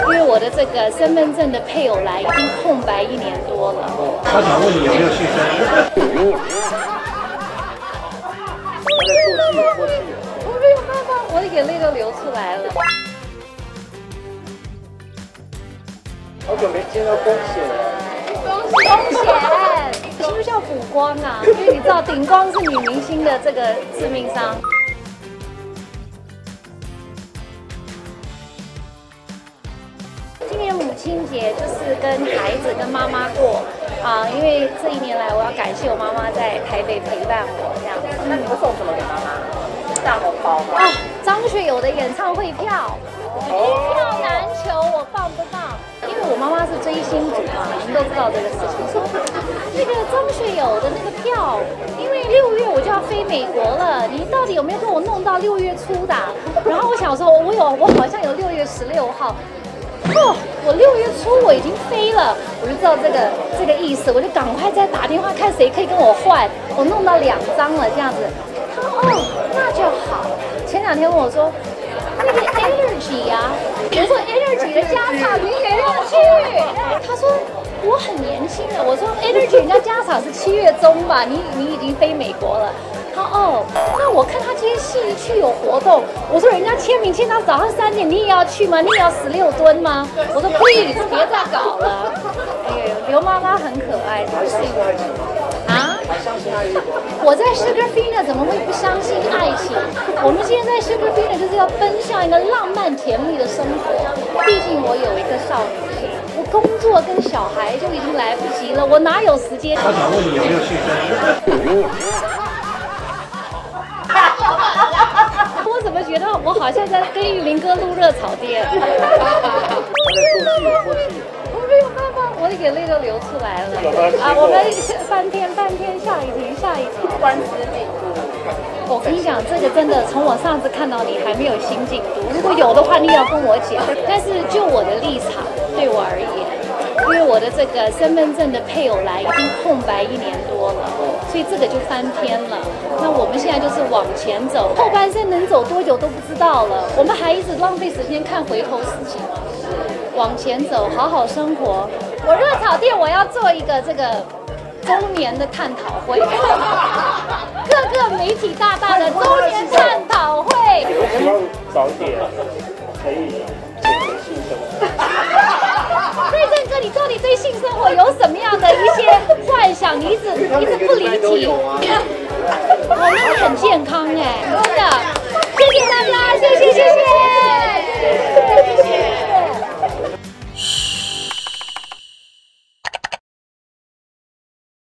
因为我的这个身份证的配偶栏已经空白一年多了。他想问你有没有性生活？我没有办法，我的眼泪都流出来了。好久没见到光显了。恭喜！需 不是要补光啊？因为你知道顶光是女明星的这个致命伤。年母亲节就是跟孩子跟妈妈过啊，因为这一年来我要感谢我妈妈在台北陪伴我这样。那你会送什么给妈妈？大红包吗？啊，张学友的演唱会票，一票难求，我放不到。因为我妈妈是追星族嘛，你们都知道这个事情。说那个张学友的那个票，因为六月我就要飞美国了，你到底有没有跟我弄到六月初的？然后我想说，我有，我好像有六月十六号。哦，我六月初我已经飞了，我就知道这个这个意思，我就赶快再打电话看谁可以跟我换。我弄到两张了，这样子。他说哦，那就好。前两天问我说。那个 energy 呀、我说 energy 的家场你也要去？他说我很年轻的，我说 energy 人家家场是七月中吧，你你已经飞美国了。他哦，那我看他今天戏一去有活动，我说人家签名签到早上三点，你也要去吗？你也要十六吨吗？我说 please 别再搞了。哎呦，刘妈妈很可爱，她是一个啊。我在 Sugar Fina 怎么会不相信爱情？我们现在 Sugar Fina 就是要奔向一个浪漫甜蜜的生活。毕竟我有一个少女心，我工作跟小孩就已经来不及了，我哪有时间？他想问你有没有性生活？觉得我好像在跟玉林哥录热炒店？我没有办法，我的眼泪都流出来了。啊，我们半天半天下一题下一题，官司进度。我跟你讲，这个真的从我上次看到你还没有新进度，如果有的话，你也要跟我讲。但是就我的立场，对我而言，因为我的这个身份证的配偶栏已经空白一年多了，所以这个就翻篇了。那我们现在就是往前走，后半生能走多久都不知道了。我们还一直浪费时间看回头事情，往前走，好好生活。我热炒店我要做一个这个周年的探讨会，各个媒体大大的周年探讨会。我希望早点可以解决性生活。你到底对性生活有什么样的一些幻想？你一直一直不离题。哦，那你很健康哎，